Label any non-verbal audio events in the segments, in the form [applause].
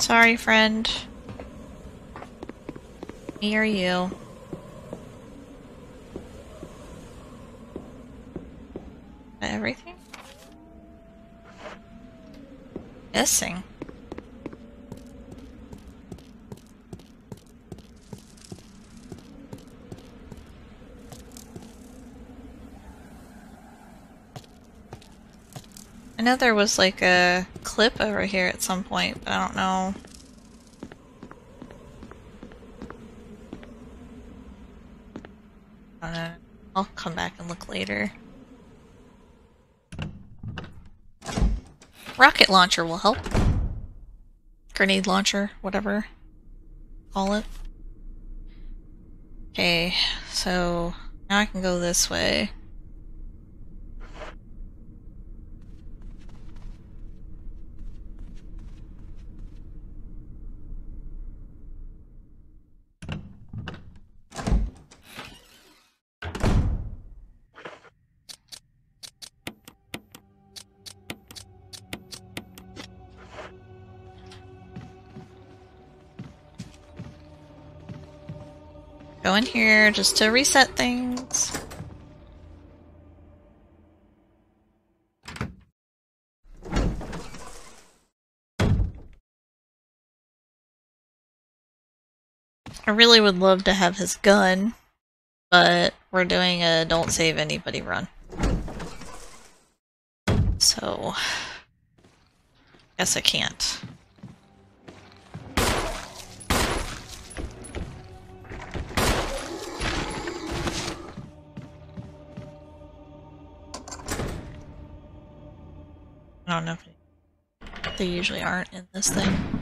Sorry, friend. Me or you? Everything? Missing. I know there was like a clip over here at some point, but I don't know. I don't know. I'll come back and look later. Rocket launcher will help. Grenade launcher, whatever. Call it. Okay, so now I can go this way. Go in here just to reset things. I really would love to have his gun, but we're doing a don't save anybody run. So, guess I can't. I don't know if they usually aren't in this thing.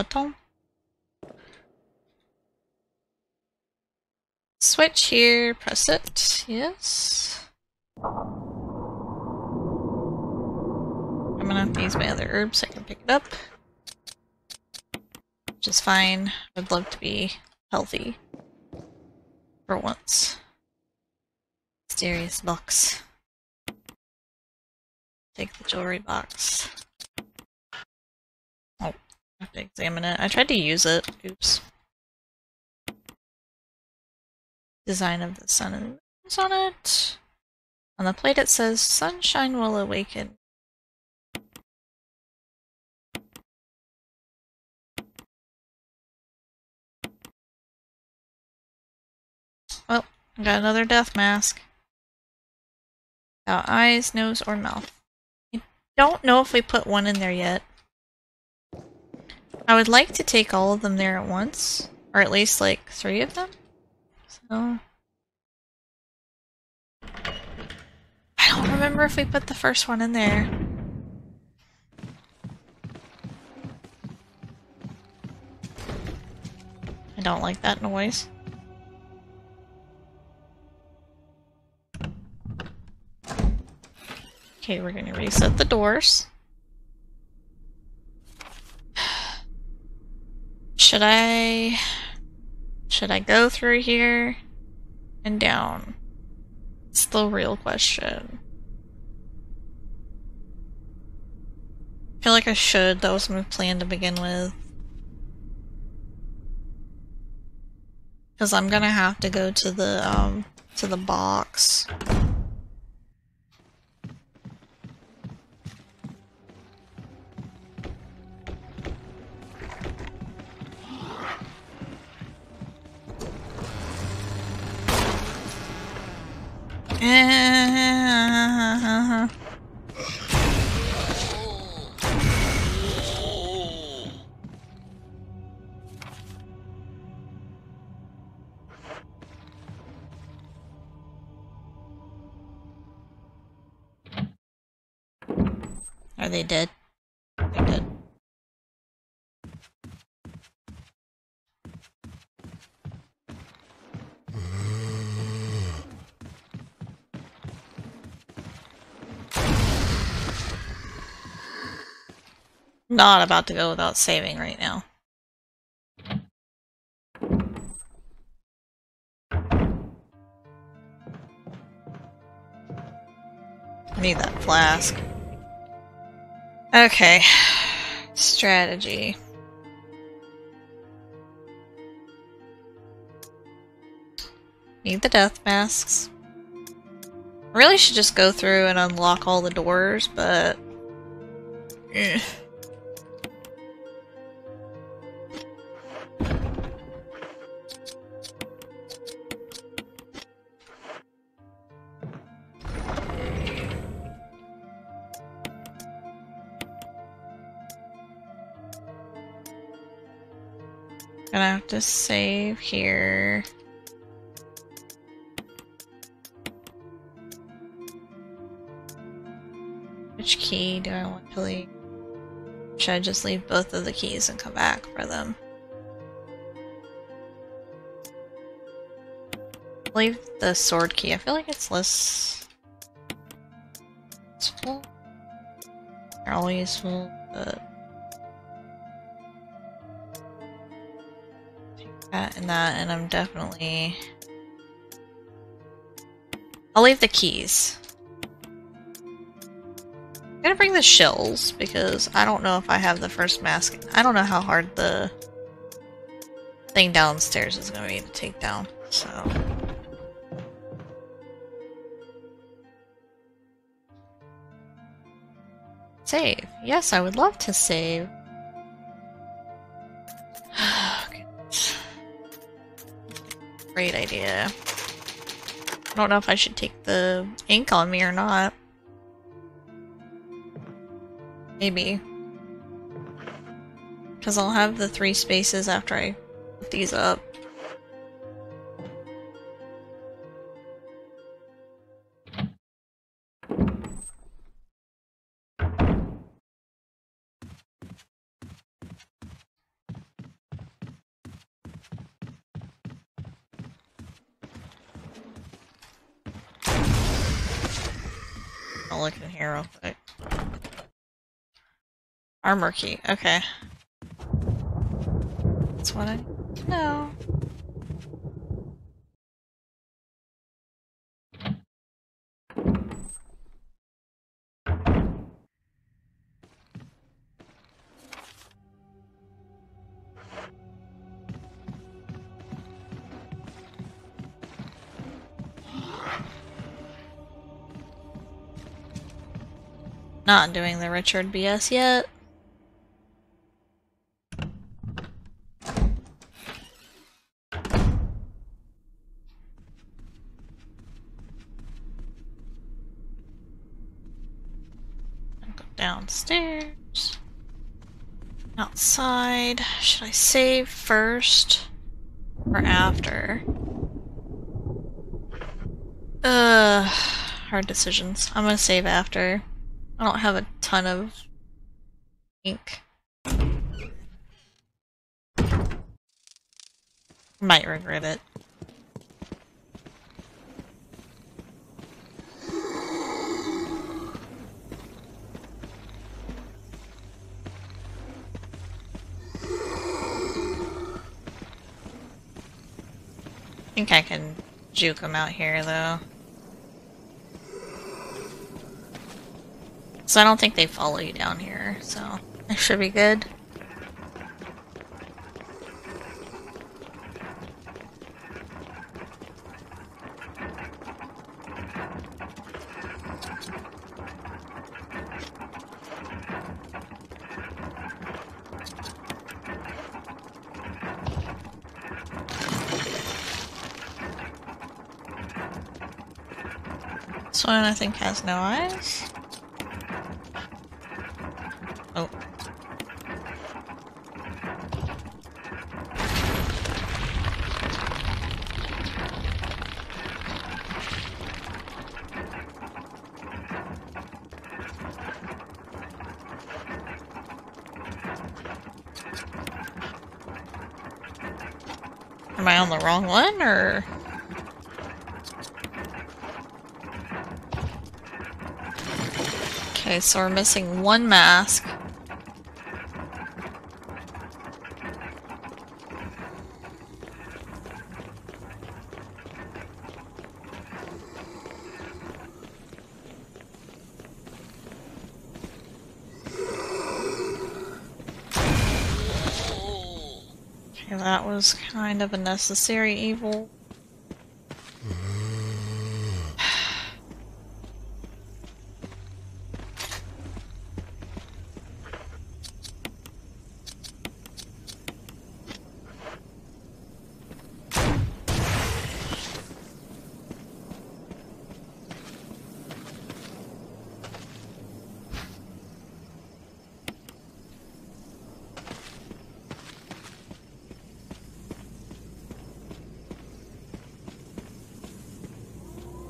Button. Switch here, press it. Yes. I'm gonna use my other herbs so I can pick it up. Which is fine. I'd love to be healthy. For once. Mysterious box. Take the jewelry box. I have to examine it. I tried to use it. Oops. Design of the sun and moons on it. On the plate it says, Sunshine will awaken. Well, I got another death mask. Without eyes, nose, or mouth. I don't know if we put one in there yet. I would like to take all of them there at once. Or at least like three of them. So... I don't remember if we put the first one in there. I don't like that noise. Okay, we're gonna reset the doors. Should I... Should I go through here and down? It's the real question. I feel like I should. That was my plan to begin with. Because I'm gonna have to go to the, um, to the box. Are they dead? They're dead. Not about to go without saving right now. Need that flask. Okay. Strategy. Need the death masks. Really should just go through and unlock all the doors, but... Eh. To save here. Which key do I want to leave? Should I just leave both of the keys and come back for them? Leave the sword key. I feel like it's less useful. They're all useful, but that and that, and I'm definitely... I'll leave the keys. I'm gonna bring the shells, because I don't know if I have the first mask. I don't know how hard the thing downstairs is gonna be to take down, so... Save. Yes, I would love to save. Great idea. I don't know if I should take the ink on me or not. Maybe. Because I'll have the three spaces after I put these up. I'll look in here real quick. Armor key, okay. That's what I know. Not doing the Richard BS yet. Go downstairs. Outside. Should I save first or after? Uh, hard decisions. I'm gonna save after. I don't have a ton of ink. Might regret it. I think I can juke him out here, though. So I don't think they follow you down here, so it should be good. This one I think has no eyes. Wrong one, or...? Okay, so we're missing one mask. Okay, that was kind of a necessary evil.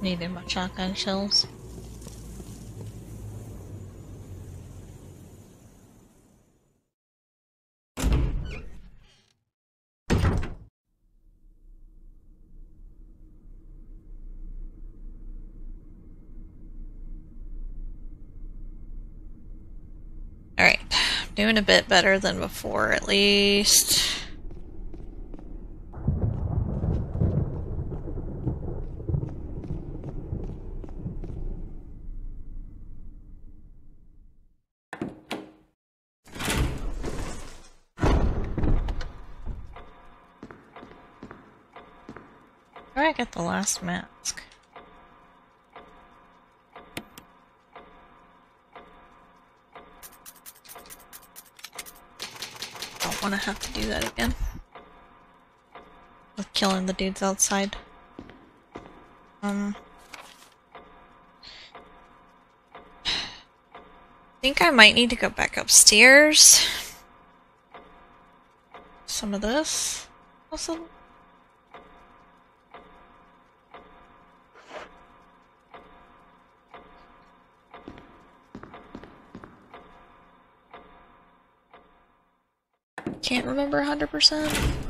Needed my shotgun shells. Alright, doing a bit better than before at least. Where Last mask? Don't want to have to do that again. With killing the dudes outside. Um. I [sighs] think I might need to go back upstairs. Some of this. Also. Can't remember 100%.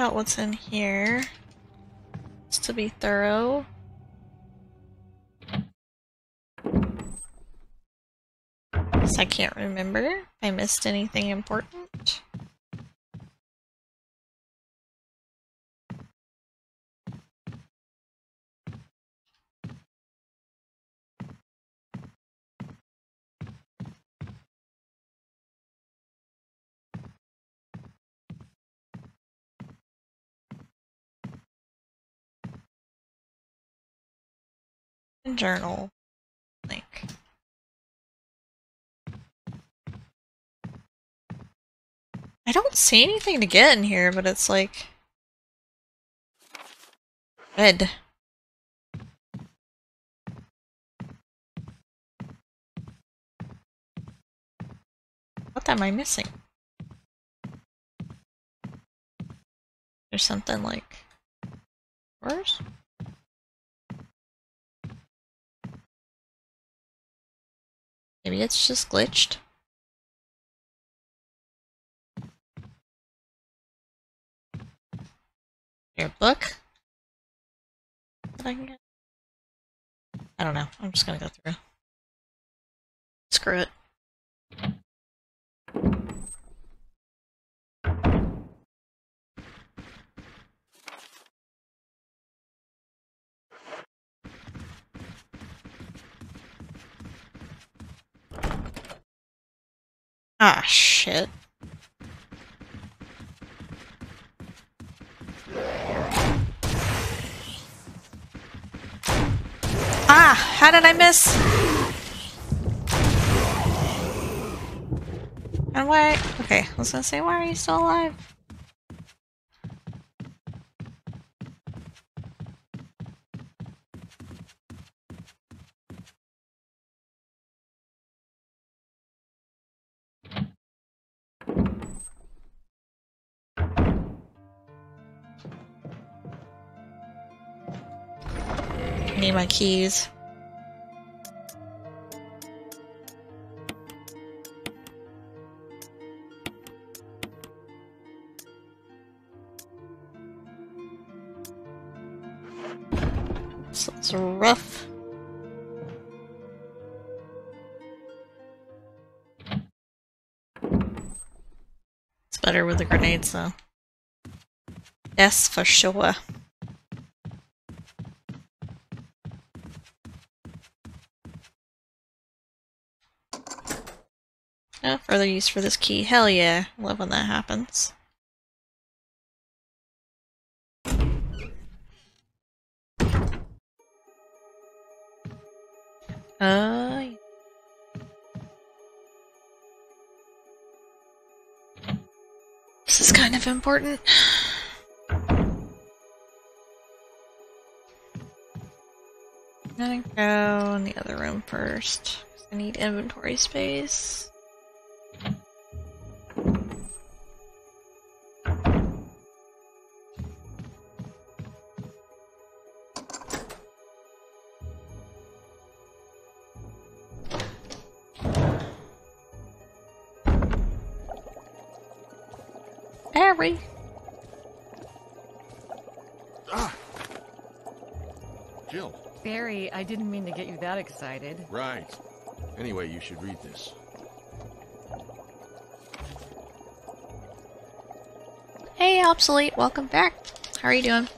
Out what's in here. Just to be thorough. I can't remember if I missed anything important. Journal link. I don't see anything to get in here, but it's like red. What am I missing? There's something like Where's? Maybe it's just glitched. Your book? I? I don't know. I'm just gonna go through. Screw it. Ah, shit. Ah! How did I miss? And why? Okay, I was gonna say, why are you still alive? Need my keys. This looks rough. It's better with the grenades though. Yes, for sure. No further use for this key. Hell yeah. Love when that happens. Uh, this is kind of important. I'm gonna go in the other room first. I need inventory space. Excited. Right. Anyway, you should read this. Hey, Obsolete, welcome back. How are you doing?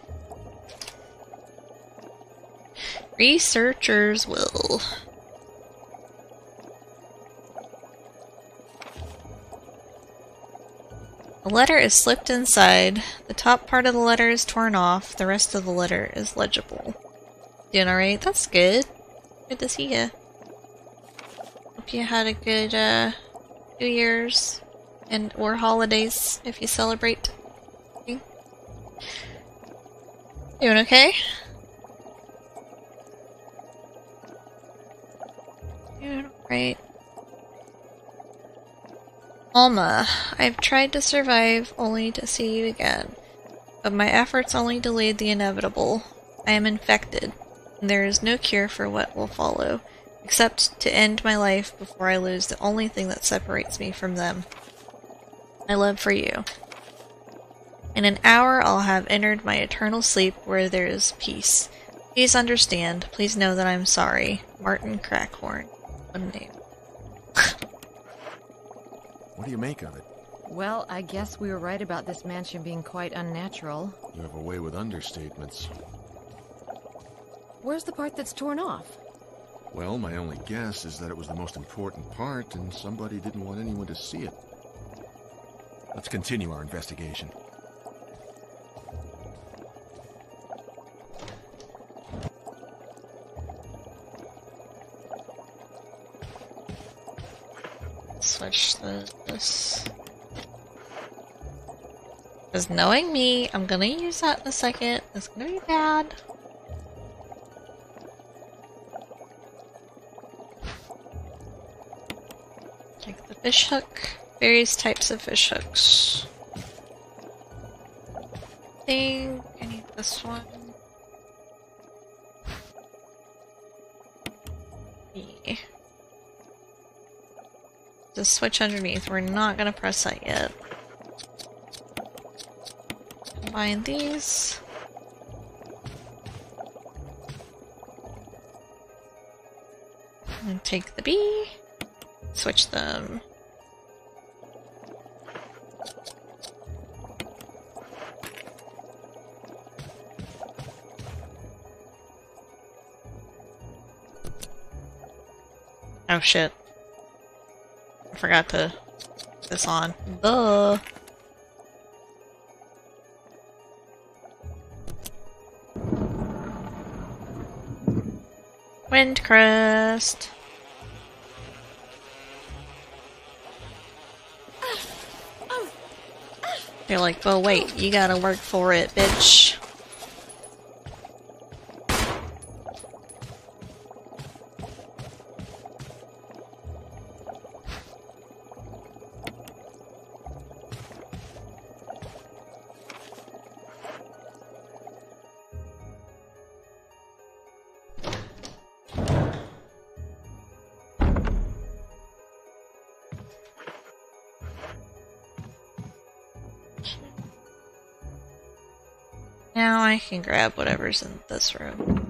Researchers will. The letter is slipped inside. The top part of the letter is torn off. The rest of the letter is legible. Doing alright? That's good. Good to see you. Hope you had a good, uh, New Year's and or holidays if you celebrate. Doing okay? Doing alright. Alma, I've tried to survive only to see you again, but my efforts only delayed the inevitable. I am infected, and there is no cure for what will follow, except to end my life before I lose the only thing that separates me from them. My love for you. In an hour I'll have entered my eternal sleep where there is peace. Please understand. Please know that I'm sorry. Martin Crackhorn. What a name. What do you make of it? Well, I guess we were right about this mansion being quite unnatural. You have a way with understatements. Where's the part that's torn off? Well, my only guess is that it was the most important part and somebody didn't want anyone to see it. Let's continue our investigation. Switch this. Because knowing me, I'm gonna use that in a second. It's gonna be bad. Take the fish hook. Various types of fish hooks. Thing. I need this one. Yeah. The switch underneath. We're not gonna press that yet. Combine these. And take the B. Switch them. Oh shit. I forgot to put this on. Duh. Wait They're like, well, wait, you gotta work for it, bitch. Can grab whatever's in this room.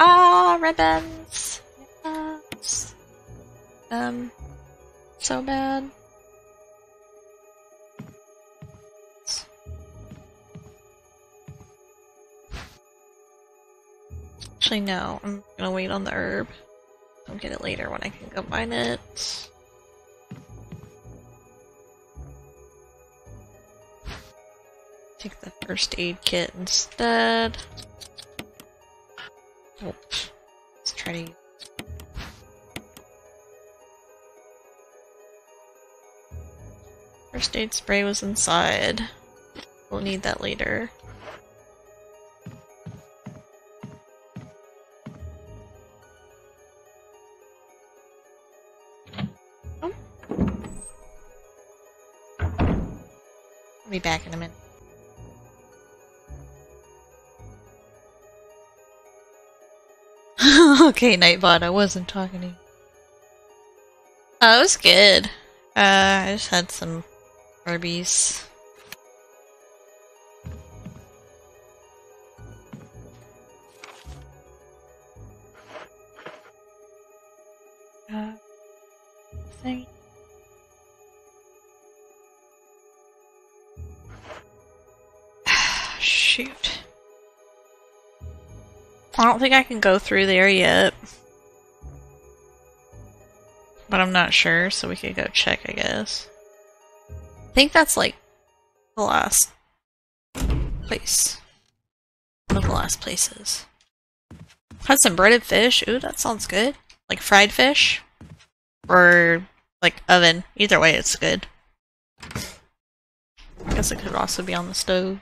Ah, ribbons! Um, so bad. Actually, no. I'm gonna wait on the herb. I'll get it later when I can combine it. Take the first aid kit instead. Oh, let's try to. First aid spray was inside. We'll need that later. Back in a minute. [laughs] okay, Nightbot, I wasn't talking to you. Oh, it was good. Uh, I just had some Arby's. Don't think I can go through there yet. But I'm not sure, so we could go check, I guess. I think that's like the last place. One of the last places. Had some breaded fish. Ooh, that sounds good. Like fried fish. Or like oven. Either way, it's good. I guess it could also be on the stove.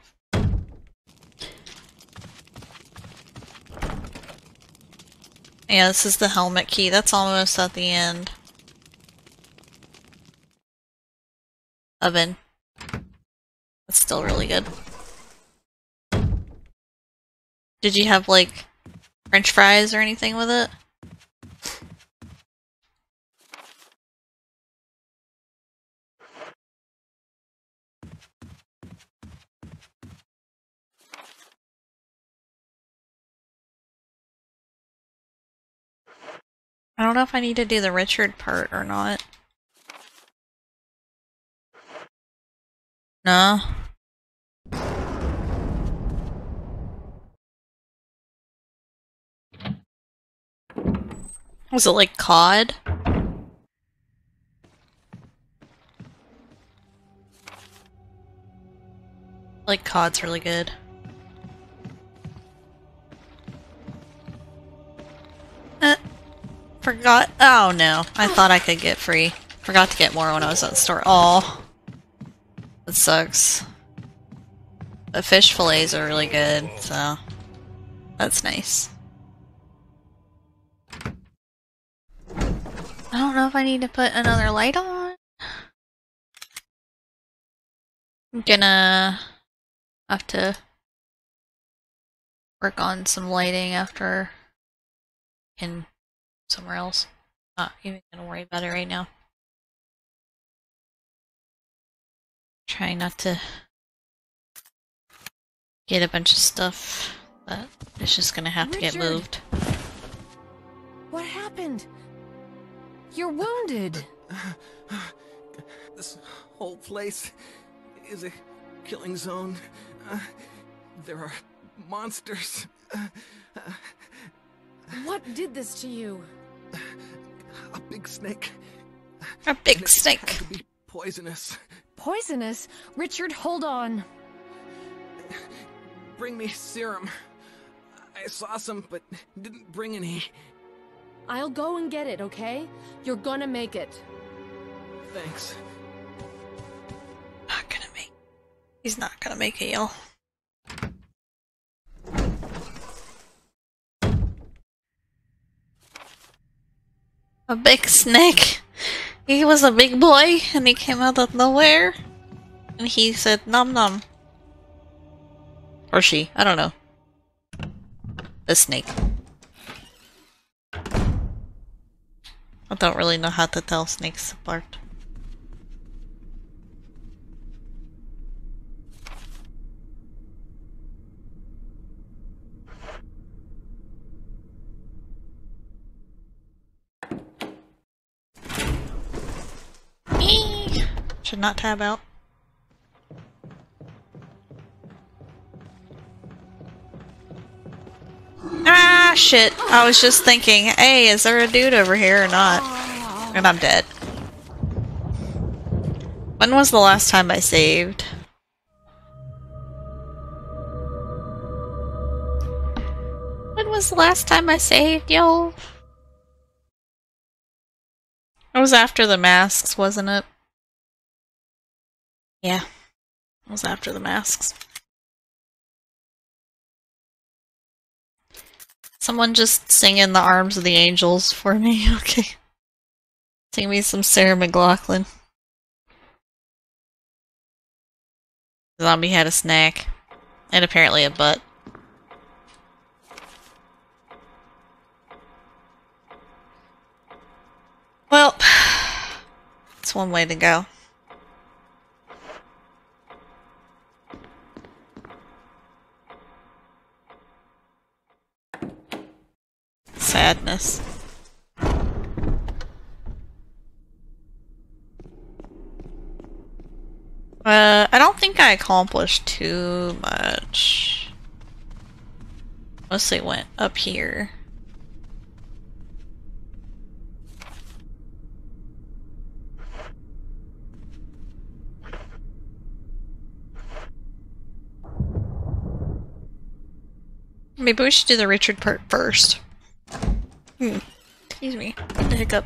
Yeah, this is the helmet key. That's almost at the end. Oven. It's still really good. Did you have, like, french fries or anything with it? I don't know if I need to do the Richard part or not. No. Was it like cod? Like cod's really good. Forgot. Oh no, I thought I could get free. Forgot to get more when I was at the store. Oh, that sucks. The fish fillets are really good, so that's nice. I don't know if I need to put another light on. I'm gonna have to work on some lighting after in somewhere else. Not even gonna worry about it right now. Trying not to get a bunch of stuff that is just gonna have to get moved. What happened? You're wounded. This whole place is a killing zone. Uh, there are monsters. Uh, What did this to you? A big snake. A And big it snake. Had to be poisonous, Poisonous? Richard, hold on. Bring me serum. I saw some, but didn't bring any. I'll go and get it, okay? You're gonna make it. Thanks. Not gonna make. He's not gonna make it, y'all. A big snake. He was a big boy and he came out of nowhere. And he said nom nom. Or she, I don't know. A snake. I don't really know how to tell snakes apart. Eee. Should not tab out. Ah, shit. I was just thinking, hey, is there a dude over here or not? And I'm dead. When was the last time I saved? When was the last time I saved, yo? It was after the masks, wasn't it? Yeah. It was after the masks. Someone just sing in the arms of the angels for me, [laughs] okay? Sing me some Sarah McLachlan. Zombie had a snack. And apparently a butt. Well, [sighs] it's one way to go. Sadness. Uh, I don't think I accomplished too much. Mostly went up here. Maybe we should do the Richard part first. Hmm. Excuse me. The hiccup.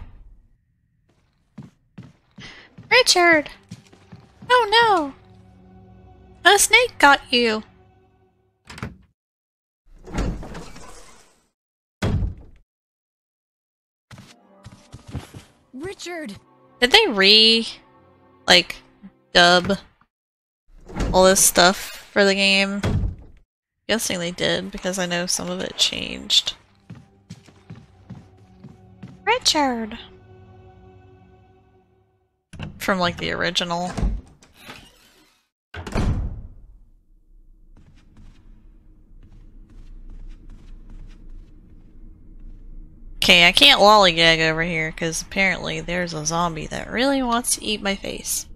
Richard! Oh no! A snake got you! Richard! Did they re, like, dub all this stuff for the game? Guessing they did, because I know some of it changed. Richard! From, like, the original. Okay, I can't lollygag over here, because apparently there's a zombie that really wants to eat my face.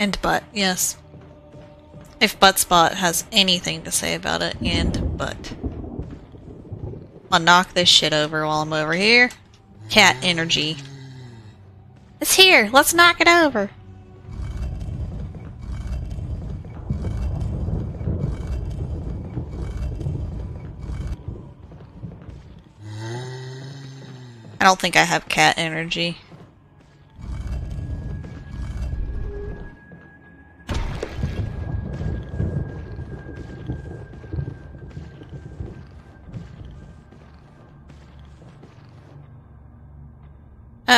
And butt, yes. If Buttspot has anything to say about it, and butt. I'll knock this shit over while I'm over here. Cat energy. It's here! Let's knock it over! I don't think I have cat energy.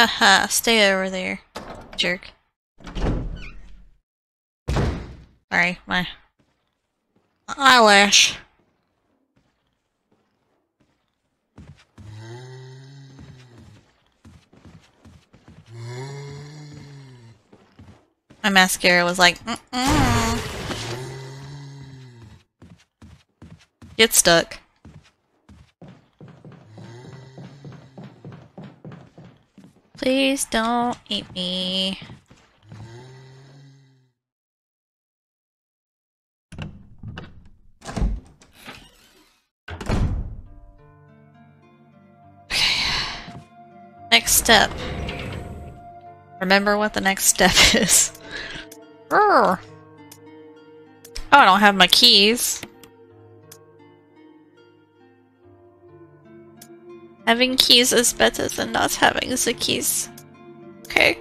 Aha, stay over there, jerk. Sorry, my eyelash. My mascara was like, mm -mm. Get stuck. Please don't eat me. Okay. Next step. Remember what the next step [laughs] is. Oh, I don't have my keys. Having keys is better than not having the keys. Okay.